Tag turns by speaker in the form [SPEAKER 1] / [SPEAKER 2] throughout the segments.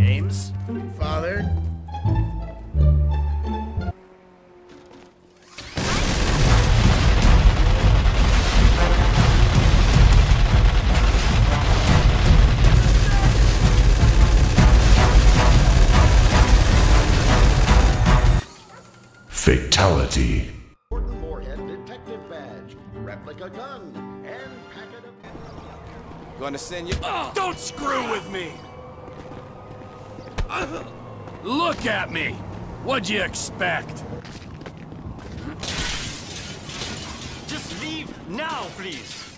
[SPEAKER 1] James?
[SPEAKER 2] Father?
[SPEAKER 3] Fatality.
[SPEAKER 4] Gordon Moorhead detective badge, replica gun, and packet of...
[SPEAKER 5] Gonna send you.
[SPEAKER 1] Don't screw with me! Look at me! What'd you expect? Just leave now, please!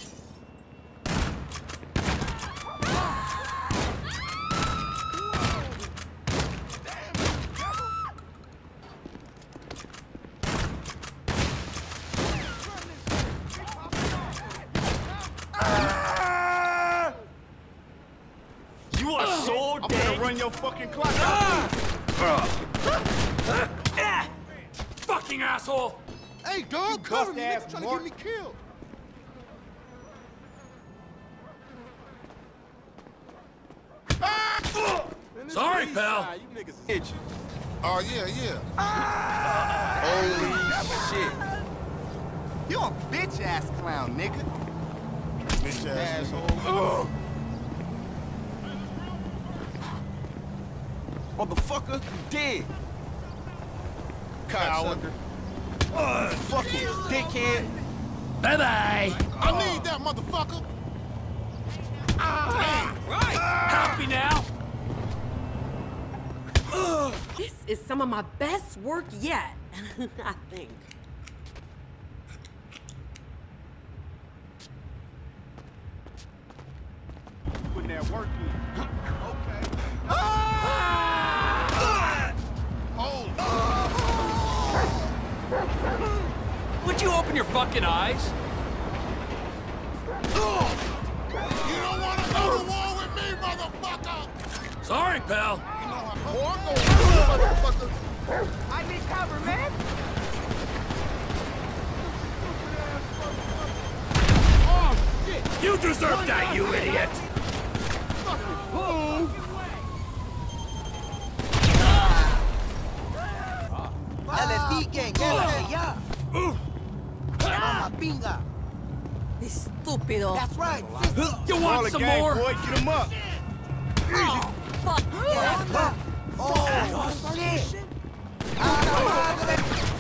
[SPEAKER 1] You are so
[SPEAKER 2] I'm
[SPEAKER 1] dead!
[SPEAKER 2] gonna run your fucking clock
[SPEAKER 1] Ah! Fucking asshole!
[SPEAKER 2] Hey, dog, cover me. Niggas trying to get me killed.
[SPEAKER 1] Sorry, pal.
[SPEAKER 5] You niggas itchy.
[SPEAKER 2] Oh, yeah, yeah.
[SPEAKER 5] Holy shit.
[SPEAKER 6] You a bitch ass clown, nigga.
[SPEAKER 2] Bitch ass asshole.
[SPEAKER 5] Motherfucker, you dead.
[SPEAKER 2] Coward.
[SPEAKER 5] Fuck you, dickhead.
[SPEAKER 1] Bye bye!
[SPEAKER 2] I need that motherfucker. Ah.
[SPEAKER 1] Right! Happy now?
[SPEAKER 7] This is some of my best work yet, I think.
[SPEAKER 2] Putting that work in.
[SPEAKER 1] Would you open your fucking eyes?
[SPEAKER 2] You don't want to go to war with me, motherfucker!
[SPEAKER 1] Sorry, pal.
[SPEAKER 2] You know how war goes, motherfucker.
[SPEAKER 6] I need cover, man.
[SPEAKER 2] Oh, shit!
[SPEAKER 1] You deserve that, you idiot!
[SPEAKER 7] Estúpido.
[SPEAKER 6] That's right.
[SPEAKER 1] You want some more?
[SPEAKER 2] boy, get him up.
[SPEAKER 7] Fuck.
[SPEAKER 6] Oh, shit. Ah, la madre.
[SPEAKER 1] Weird.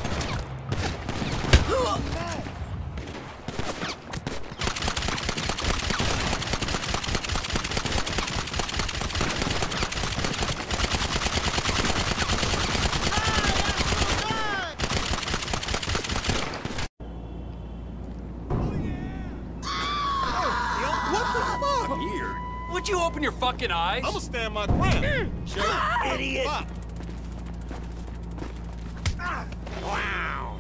[SPEAKER 1] Would you open your fucking eyes?
[SPEAKER 2] I'ma stand my ground. Hmm. Sure.
[SPEAKER 1] Ah, idiot!
[SPEAKER 2] Fuck.
[SPEAKER 1] Wow.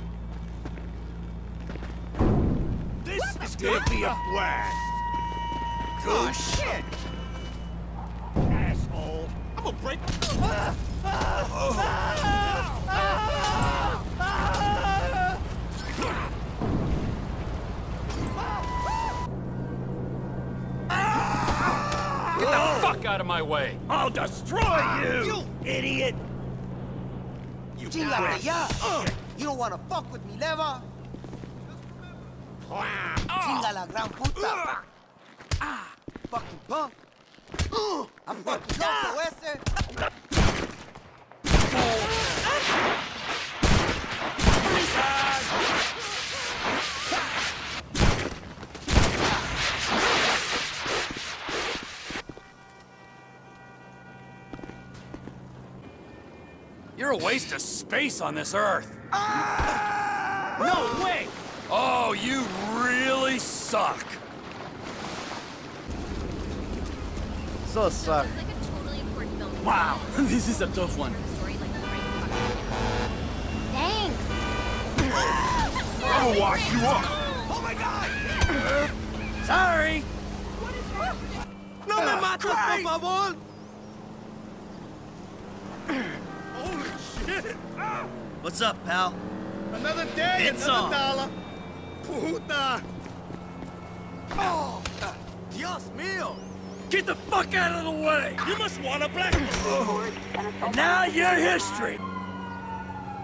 [SPEAKER 1] This is gonna be a blast.
[SPEAKER 2] Oh, shit! Asshole. I'm gonna break.
[SPEAKER 1] Get fuck out of my way. I'll destroy ah, you, you idiot.
[SPEAKER 6] Chingate, yeah. Uh. You don't wanna fuck with me, never. Chinga la gran puta. Uh. Ah, fucking punk. Uh. I'm fucking loco ese.
[SPEAKER 1] A waste of space on this earth. Ah! No way! Oh, you really suck.
[SPEAKER 8] So suck.
[SPEAKER 9] It's like a totally important film.
[SPEAKER 1] Wow, this is a tough one.
[SPEAKER 9] Story like the Frank Thanks.
[SPEAKER 2] I'm gonna wash you up.
[SPEAKER 1] Oh Sorry.
[SPEAKER 6] No me ah, mates, por favor.
[SPEAKER 8] What's up, pal?
[SPEAKER 2] Another day,
[SPEAKER 8] It's
[SPEAKER 2] another
[SPEAKER 8] on.
[SPEAKER 2] dollar. Puta!
[SPEAKER 6] Oh, Dios mío.
[SPEAKER 1] Get the fuck out of the way! You must want a black... and now you're history!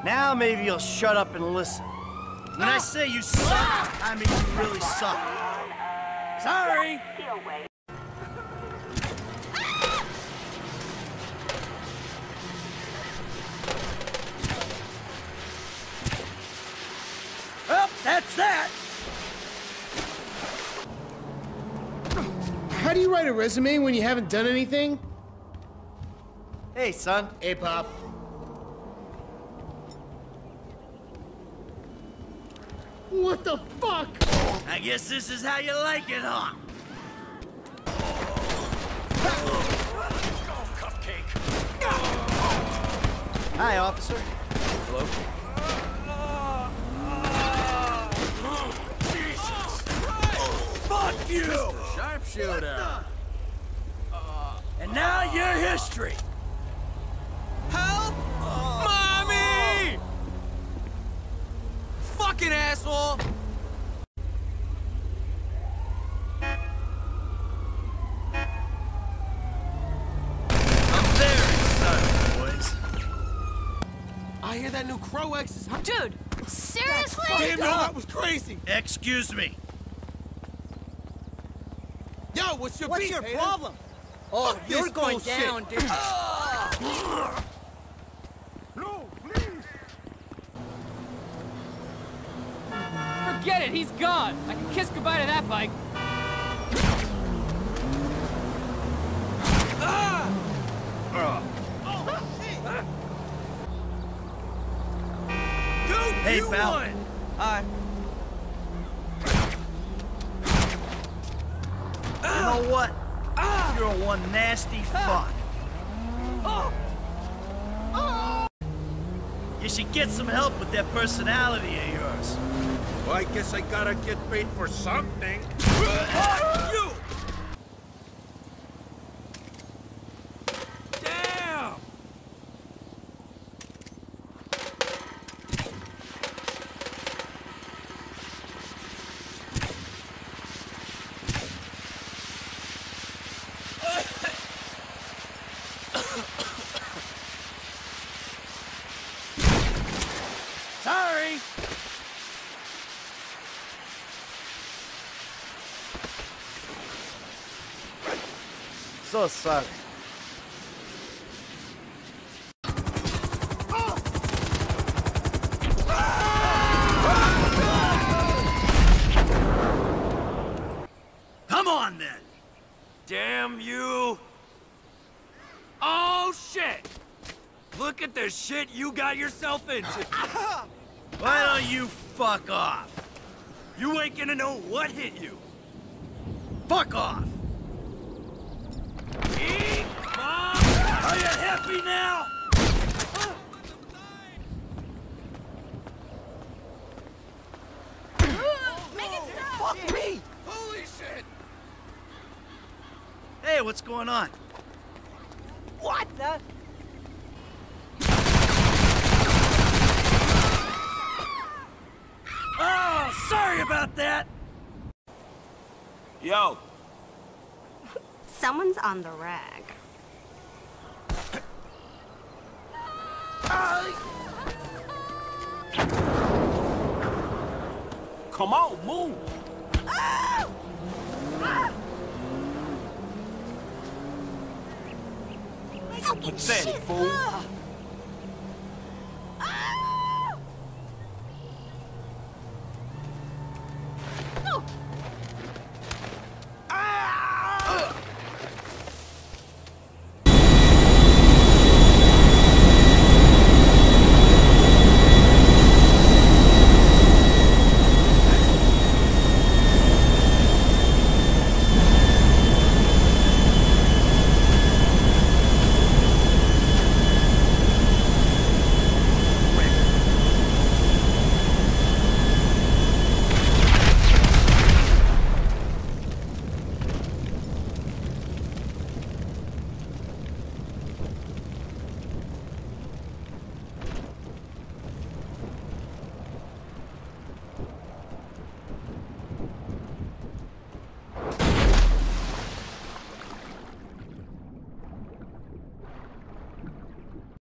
[SPEAKER 8] Now maybe you'll shut up and listen. When I ah. say you suck, I mean you really suck.
[SPEAKER 1] Sorry! That's that!
[SPEAKER 10] How do you write a resume when you haven't done anything?
[SPEAKER 8] Hey, son.
[SPEAKER 10] Hey, Pop. What the fuck?
[SPEAKER 1] I guess this is how you like it, huh? Cupcake.
[SPEAKER 8] Hi, officer.
[SPEAKER 1] Fuck you!
[SPEAKER 11] Sharpshooter.
[SPEAKER 1] Uh, and now you're history!
[SPEAKER 11] Help! Mommy! Fucking asshole!
[SPEAKER 1] I'm very excited, boys.
[SPEAKER 10] I hear that new Crow X is hot.
[SPEAKER 12] Dude, seriously?
[SPEAKER 10] Damn, no, that was crazy.
[SPEAKER 1] Excuse me.
[SPEAKER 10] Yo, what's your
[SPEAKER 8] What's
[SPEAKER 10] beef,
[SPEAKER 8] your
[SPEAKER 10] hater?
[SPEAKER 8] problem?
[SPEAKER 10] Oh,
[SPEAKER 8] Fuck you're going
[SPEAKER 10] bullshit.
[SPEAKER 8] down, dude. Ah! No, please!
[SPEAKER 7] Forget it, he's gone. I can kiss goodbye to that bike. Ah! Ah!
[SPEAKER 1] Oh, dude,
[SPEAKER 8] Hey,
[SPEAKER 1] you
[SPEAKER 8] pal.
[SPEAKER 1] won!
[SPEAKER 8] Hi. Know what? You're one nasty fuck. You should get some help with that personality of yours.
[SPEAKER 13] Well, I guess I gotta get paid for something.
[SPEAKER 1] Fuck you! Damn! Sorry!
[SPEAKER 8] So sorry.
[SPEAKER 1] Come on then! Damn you! Oh shit! Look at the shit you got yourself into!
[SPEAKER 8] Why don't you fuck off?
[SPEAKER 1] You ain't gonna know what hit you!
[SPEAKER 8] Fuck off!
[SPEAKER 1] Eek, Mom! Are you happy now?
[SPEAKER 8] Fuck me!
[SPEAKER 13] Holy shit!
[SPEAKER 8] Hey, what's going on?
[SPEAKER 7] What the?
[SPEAKER 1] Oh, sorry about that!
[SPEAKER 11] Yo,
[SPEAKER 12] Someone's on the rag.
[SPEAKER 11] come on, move.
[SPEAKER 12] Fucking
[SPEAKER 11] Pathetic
[SPEAKER 12] shit.
[SPEAKER 11] fool.